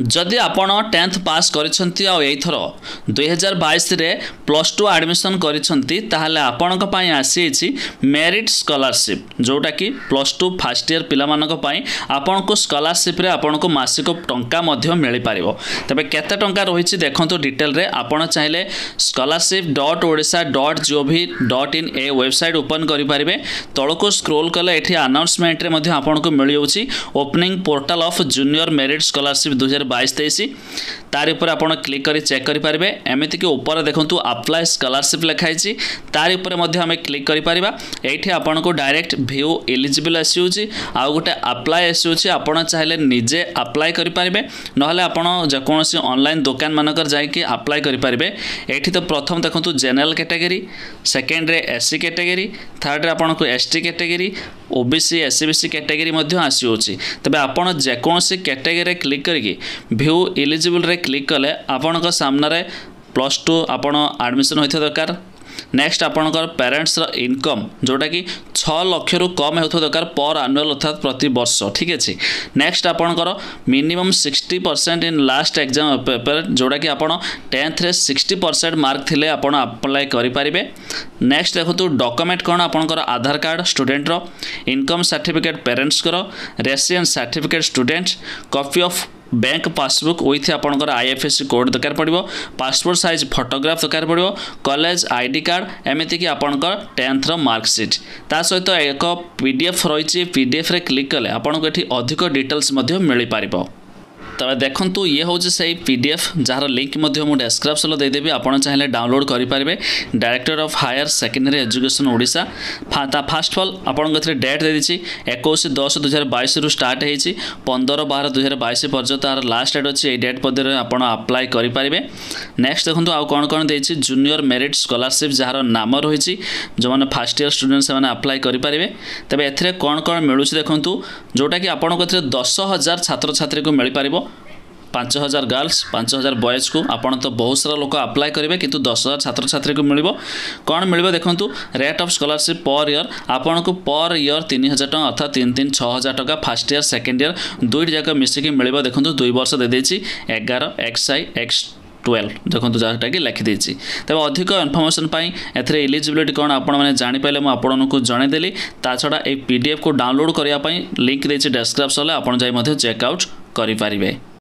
ଯଦି ଆପଣ tenth pass କରିଛନ୍ତି ଆଉ ଏଇଥର ଦୁଇହଜାର ବାଇଶରେ ପ୍ଲସ୍ ଟୁ ଆଡ଼ମିସନ୍ କରିଛନ୍ତି ତାହେଲେ ଆପଣଙ୍କ ପାଇଁ ଆସିଯାଇଛି ମେରିଟ୍ ସ୍କଲାରସିପ୍ ଯେଉଁଟାକି ପ୍ଲସ୍ ଟୁ ଫାର୍ଷ୍ଟ ଇୟର୍ ପିଲାମାନଙ୍କ ପାଇଁ ଆପଣଙ୍କୁ ସ୍କଲାରସିପ୍ରେ ଆପଣଙ୍କୁ ମାସିକ ଟଙ୍କା ମଧ୍ୟ ମିଳିପାରିବ ତେବେ କେତେ ଟଙ୍କା ରହିଛି ଦେଖନ୍ତୁ ଡିଟେଲରେ ଆପଣ ଚାହିଁଲେ scholarship dot Odisha dot GOV dot in A website open କରିପାରିବେ। ତଳକୁ ସ୍କ୍ରୋଲ୍ କଲେ ଏଠି ଆନାଉନ୍ସମେଣ୍ଟରେ ମଧ୍ୟ ଆପଣଙ୍କୁ ମିଳିଯାଉଛି। Opening portal of junior merit scholarship ଦୁଇହଜାର बाईस तेईस তার উপরে আপনার ক্লিক করে চেক করে পারবে। এমিতিকি উপরে দেখুন আপ্লাই স্কলারশিপ লেখা হয়েছে। তার উপরে আমি ক্লিক করে পারা এইটি আপনার ডাইরেক্ট ভিউ এলিজিবল আসুচি আউ গোটে আপ্লাই আসুচি আপনার চাইলে নিজে আপ্লাই করে পারবে নহলে আপনার যেকোনসি অনলাইন দোকান মানকর যাই আপ্লাই করে পারবে এইটি তো প্রথম দেখুন জেনেল ক্যাটেগরি সেকেন্ডরে এসসি ক্যাটেগরি থার্ডরে আপনার ST category OBC SCBC category আসুচি তবে আপনার যেকোনসি ক্যাটেগরি ক্লিক করি ভিউ ইলিজিবলরে କ୍ଲିକ୍ କଲେ ଆପଣଙ୍କ ସାମ୍ନାରେ ପ୍ଲସ୍ ଟୁ ଆପଣ ଆଡ଼ମିସନ୍ ହୋଇଥିବା ଦରକାର। ନେକ୍ସଟ ଆପଣଙ୍କର ପ୍ୟାରେଣ୍ଟସର ଇନକମ୍ ଯେଉଁଟାକି ଛଅ ଲକ୍ଷରୁ କମ୍ ହେଉଥିବା ଦରକାର ପର୍ ଆନୁଆଲ୍ ଅର୍ଥାତ୍ ପ୍ରତି ବର୍ଷ ଠିକ୍ ଅଛି? ନେକ୍ସଟ ଆପଣଙ୍କର minimum sixty percent in last exam paper ଯେଉଁଟାକି ଆପଣ ଟେନ୍ଥରେ ସିକ୍ସଟି ପରସେଣ୍ଟ ମାର୍କ ଥିଲେ ଆପଣ ଆପ୍ଲାଏ କରିପାରିବେ। ନେକ୍ସଟ ଦେଖନ୍ତୁ ଡକୁମେଣ୍ଟ କ'ଣ ଆପଣଙ୍କର ଆଧାର କାର୍ଡ଼ ଷ୍ଟୁଡେଣ୍ଟର income certificate ପ୍ୟାରେଣ୍ଟସଙ୍କର residence certificate student copy of bank passbook with ଆପଣଙ୍କର I F S C code ଦରକାର ପଡ଼ିବ ପାସପୋର୍ଟ ସାଇଜ୍ ଫଟୋଗ୍ରାଫ୍ ଦରକାର ପଡ଼ିବ କଲେଜ ଆଇ ଡି କାର୍ଡ଼ ଏମିତିକି ଆପଣଙ୍କର ଟେନ୍ଥର ମାର୍କସିଟ୍ ତା ସହିତ ଏକ ପି ଡି ଏଫ୍ ରହିଛି ପି ଡି ଏଫ୍ରେ କ୍ଲିକ୍ କଲେ ଆପଣଙ୍କୁ ଏଠି ଅଧିକ ଡିଟେଲ୍ସ ମଧ୍ୟ ମିଳିପାରିବ তবে দেখন্তু ইয়ে হচ্ছে সেই পিডিএফ যার লিঙ্ক মধ্যে মু ডেসক্রিপশন দেদেবি আপনার চাইলে ডাউনলোড করে পারবে director of higher secondary education Odisha তা ফার্স্ট অফ অল আপনার এতে ডেট দিয়েছি একুশ দশ দুই হাজার বাইশ রু স্টার্ট হয়েছি পনেরো বার দুই হাজার বাইশ পর্যন্ত তার লাস্ট ডেট অছি এই ডেট মধ্যে আপনার আপ্লাই করে পারবে নেক্সট দেখুন আউ কোণ কোণ দিয়েছি জুনিয়র মেরিট স্কলারশিপ যার নাম রয়েছে যে ফার্স্ট ইয়ার স্টুডেন্ট সে আপ্লাই করে পারবে তবে এতে কোণ কোণ মিলুଛି দেখুন যেটা কি আপনার ପାଞ୍ଚ ହଜାର ଗାର୍ଲସ ପାଞ୍ଚ ହଜାର ବଏଜକୁ ଆପଣ ତ ବହୁତ ସାରା ଲୋକ ଆପ୍ଲାଏ କରିବେ କିନ୍ତୁ ଦଶ ହଜାର ଛାତ୍ରଛାତ୍ରୀକୁ ମିଳିବ କ'ଣ ମିଳିବ ଦେଖନ୍ତୁ rate of scholarship per year ଆପଣଙ୍କୁ ପର୍ ଇୟର୍ ତିନି ହଜାର ଟଙ୍କା ଅର୍ଥାତ୍ ତିନି ତିନି ଛଅ ହଜାର ଟଙ୍କା ଫାର୍ଷ୍ଟ ଇୟର୍ ସେକେଣ୍ଡ ଇୟର୍ ଦୁଇଟି ଯାକ ମିଶିକି ମିଳିବ ଦେଖନ୍ତୁ ଦୁଇ ବର୍ଷ ଦେଇଦେଇଛି ଏଗାର ଏକ୍ସ ଆଇ ଏକ୍ସ টুয়েলভ দেখুন যাটাকি লিখিদেছি তবে অধিক ইনফরমেসন পাই এতে ইলিজিবিলিটি কোণ আপনার জাঁপারে মু আপনার জনাইদেলি তা ছড়া এই পিডিএফ কু ডাউনলোড করা লিঙ্ক দিয়েছি ডেসক্রিপশনে আপনার যাই চেক আউট করে